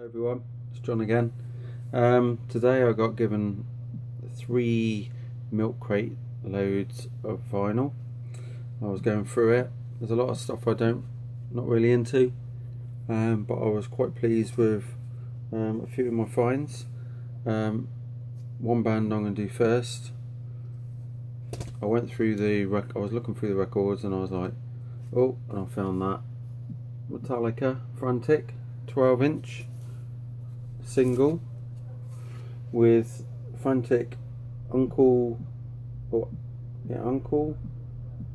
Hi everyone, it's Jon again. Um, today I got given three milk crate loads of vinyl. I was going through it. There's a lot of stuff I don't, not really into, um, but I was quite pleased with um, a few of my finds. Um, one band I'm going to do first. I went through the, rec I was looking through the records and I was like, oh, and I found that Metallica Frantic 12 inch single with Frantic UNKLE or yeah UNKLE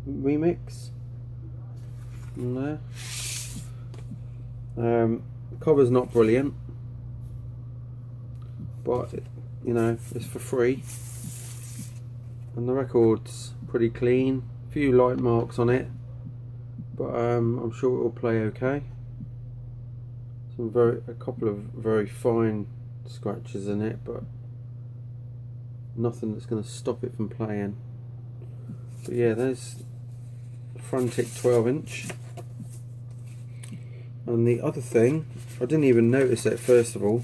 remix in there. Um, cover's not brilliant, but it, you know it's for free, and the record's pretty clean. A few light marks on it, but um, I'm sure it will play okay some very a couple of very fine scratches in it but nothing that's going to stop it from playing. But yeah there's Frantic 12 inch. And the other thing I didn't even notice it first of all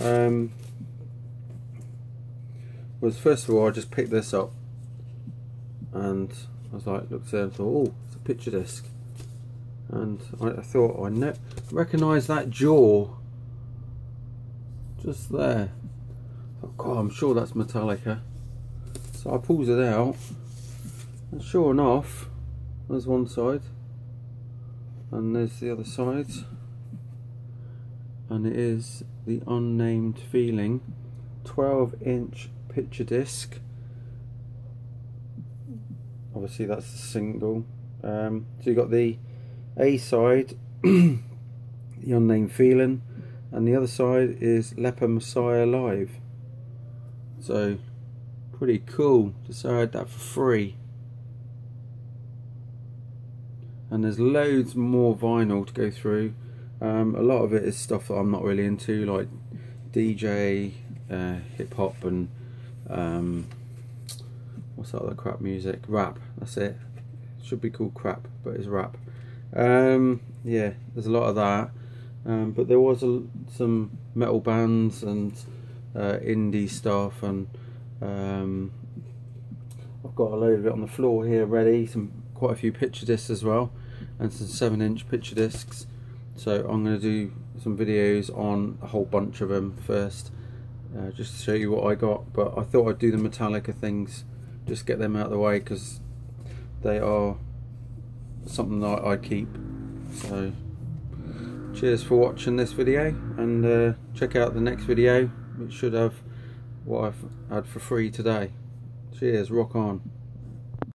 um, was first of all I just picked this up and I was like looked there and thought oh it's a picture disc and I, thought I know recognise that jaw just there. Oh God, I'm sure that's Metallica. So I pulls it out, and sure enough, there's one side, and there's the other side, and it is the unnamed feeling 12 inch picture disc. Obviously, that's the single. Um, so you got the A side. The Unnamed Feeling, and the other side is Leper Messiah Live. So, pretty cool. Had that for free. And there's loads more vinyl to go through. Um, a lot of it is stuff that I'm not really into, like DJ, uh, hip hop, and um, what's that other crap music? Rap. That's it. Should be called crap, but it's rap. Um, yeah, there's a lot of that. Um, but there was a, some metal bands and uh, indie stuff, and um, I've got a load of it on the floor here ready. Some quite a few picture discs as well, and some seven-inch picture discs. So I'm going to do some videos on a whole bunch of them first, uh, just to show you what I got. But I thought I'd do the Metallica things, just get them out of the way because they are something that I keep. So cheers for watching this video and uh, check out the next video which should have what I've had for free today cheers rock on